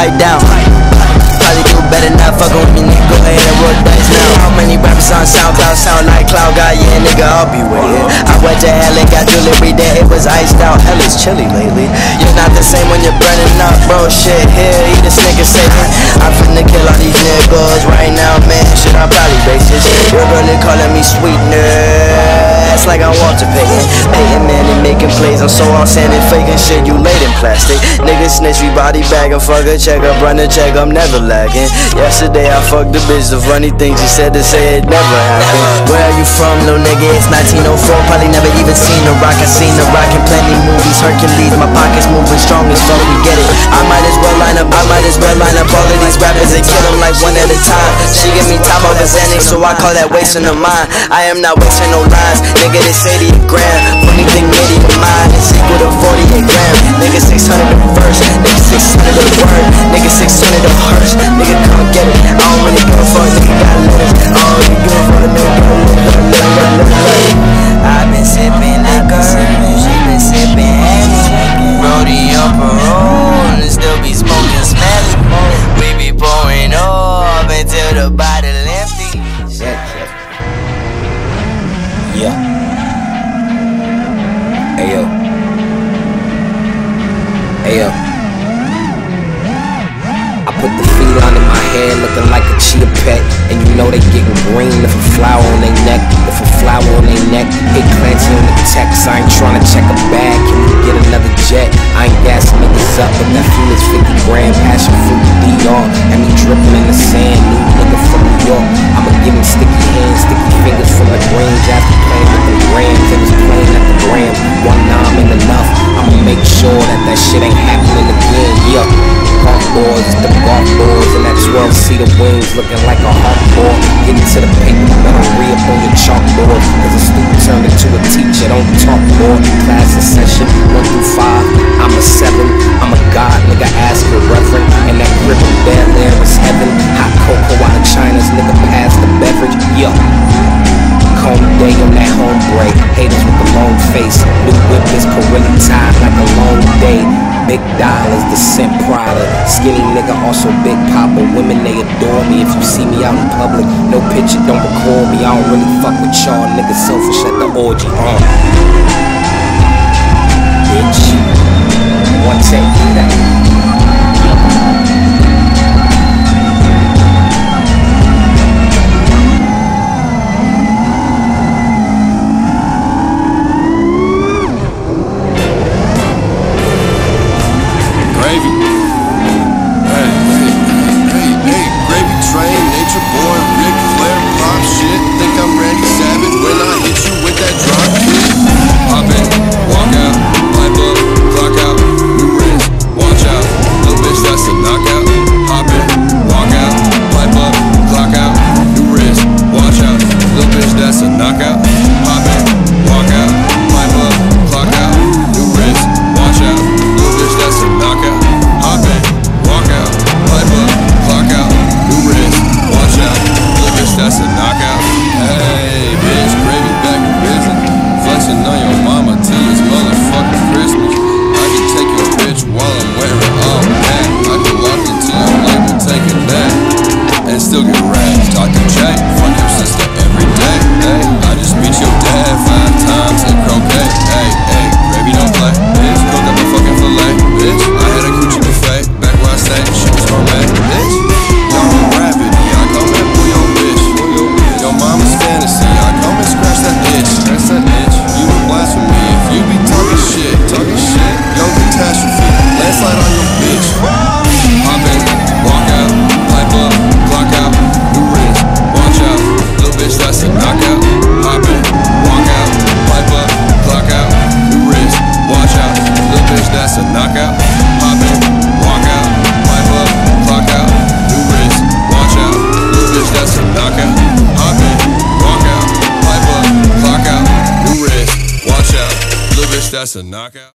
Piped down. Probably do better not fucking with me, nigga. Go ahead and roll dice now. How many rappers on SoundCloud sound like Cloud Guy? Yeah, nigga, I'll be it. I went to hell and got jewelry there, it was iced out. Hell is chilly lately. You're not the same when you're burning up, bro. Shit, here, eat this nigga Satan. I'm finna kill all these niggas right now, man. Shit, I'm probably racist. You're really calling me sweetness. It's like I'm Walter Payton. Payton, man, and making plays. I'm so all sanding, faking shit. You laid in plastic. Niggas snitch, we body bag. Fuck a check up, run a check. I'm never lagging. Yesterday I fucked the bitch. The funny thing she said to say it never happened. Where are you from, little nigga? It's 1904. Probably never even seen a rock. I seen a rock in plenty movies. Hercules, my pockets moving strong as fuck. We line up. I might as well line up all of these rappers and kill them like one at a time. She give me top of a Xanax, so I call that wasting of mind. I am not wasting no lines. Nigga, this 80 a gram. Funny thing, 80 of mine is equal to 48 gram. Nigga, 600 a like a pet. And you know they getting green if a flower on their neck. If a flower on their neck, hit Clancy on the text. I ain't trying to check a bag. Can we get another jet? I ain't gassing niggas up, but that fuel is 50 grand. Passion fruit DR. And me dripping in the sand. New nigga from New York. I'ma give him sticky hands, sticky fingers from the range. After playing with the grams, they was playing at the gram. One nom ain't enough. I'ma make sure that that shit ain't happening again. Yeah. Golf boys, the and that 12 seater wings looking like a hawkboard. Getting to the paper, better re up on your chalkboard. Cause a student turned into a teacher, don't talk more. Class in session, 1 through 5. I'm a 7, I'm a god, nigga, ask a reverend. And that grip of bad there is heaven. Hot cocoa out of China's, nigga, pass the beverage. Yeah. Comb day on that home break. Haters with the long face. New whip is Pirelli tied like a long day. Big dollars, the scent Prada. Skinny nigga, also big papa. Women, they adore me. If you see me out in public, no picture, don't record me. I don't really fuck with y'all. Niggas selfish at the orgy. Uh. That's a knockout.